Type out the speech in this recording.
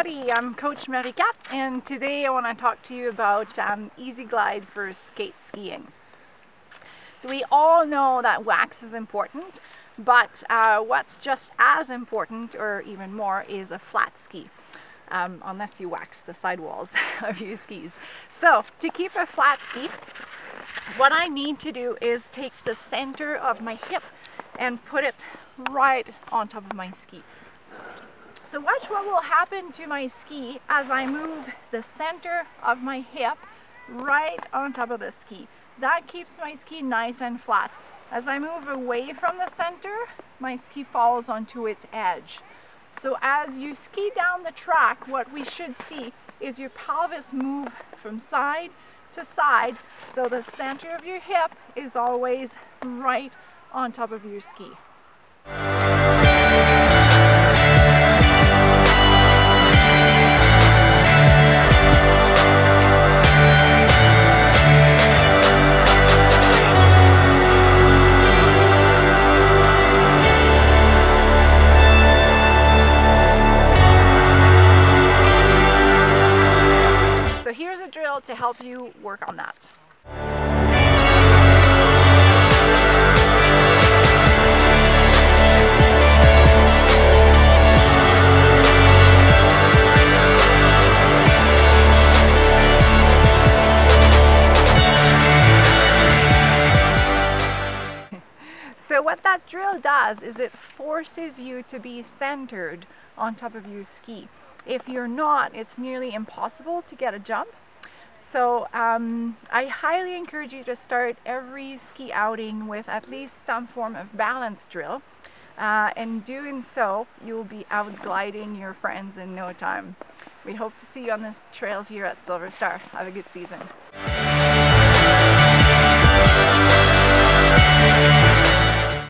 Everybody, I'm Coach Marie-Cat and today I want to talk to you about um, Easy Glide for skate skiing. So we all know that wax is important, but uh, what's just as important or even more is a flat ski. Um, unless you wax the sidewalls of your skis. So to keep a flat ski, what I need to do is take the center of my hip and put it right on top of my ski. So watch what will happen to my ski as I move the center of my hip right on top of the ski. That keeps my ski nice and flat. As I move away from the center, my ski falls onto its edge. So as you ski down the track, what we should see is your pelvis move from side to side so the center of your hip is always right on top of your ski. To help you work on that. So what that drill does is it forces you to be centered on top of your ski. If you're not, it's nearly impossible to get a jump. So um, I highly encourage you to start every ski outing with at least some form of balance drill. Uh, and doing so, you will be out gliding your friends in no time. We hope to see you on the trails here at Silver Star. Have a good season.